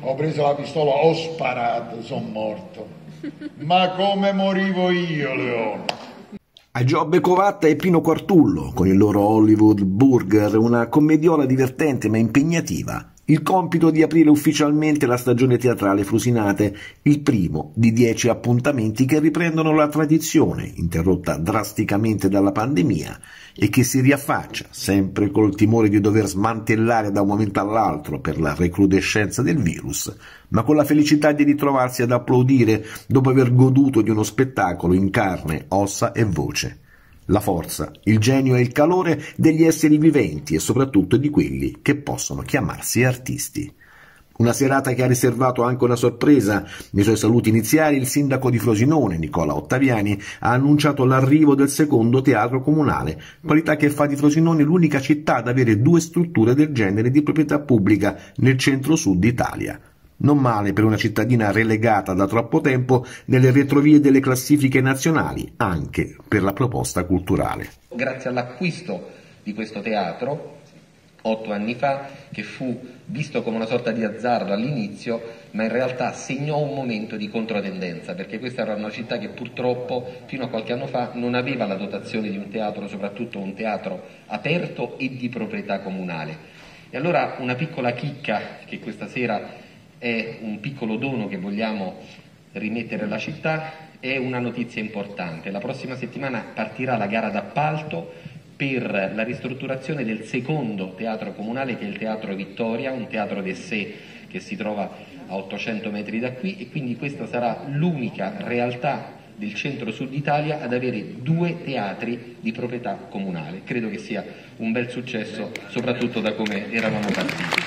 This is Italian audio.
Ho preso la pistola, ho sparato, sono morto. Ma come morivo io, Leone? A Giobbe Covatta e Pino Quartullo, con il loro Hollywood Burger, una commediola divertente ma impegnativa, il compito di aprire ufficialmente la stagione teatrale Frusinate, il primo di dieci appuntamenti che riprendono la tradizione, interrotta drasticamente dalla pandemia, e che si riaffaccia, sempre col timore di dover smantellare da un momento all'altro per la recrudescenza del virus, ma con la felicità di ritrovarsi ad applaudire dopo aver goduto di uno spettacolo in carne, ossa e voce la forza, il genio e il calore degli esseri viventi e soprattutto di quelli che possono chiamarsi artisti. Una serata che ha riservato anche una sorpresa. Nei suoi saluti iniziali il sindaco di Frosinone, Nicola Ottaviani, ha annunciato l'arrivo del secondo teatro comunale, qualità che fa di Frosinone l'unica città ad avere due strutture del genere di proprietà pubblica nel centro-sud d'Italia. Non male per una cittadina relegata da troppo tempo nelle retrovie delle classifiche nazionali, anche per la proposta culturale. Grazie all'acquisto di questo teatro, otto anni fa, che fu visto come una sorta di azzardo all'inizio, ma in realtà segnò un momento di controtendenza, perché questa era una città che purtroppo fino a qualche anno fa non aveva la dotazione di un teatro, soprattutto un teatro aperto e di proprietà comunale. E allora una piccola chicca che questa sera è un piccolo dono che vogliamo rimettere alla città, è una notizia importante. La prossima settimana partirà la gara d'appalto per la ristrutturazione del secondo teatro comunale che è il Teatro Vittoria, un teatro d'essè che si trova a 800 metri da qui e quindi questa sarà l'unica realtà del centro-sud Italia ad avere due teatri di proprietà comunale. Credo che sia un bel successo soprattutto da come eravamo partiti.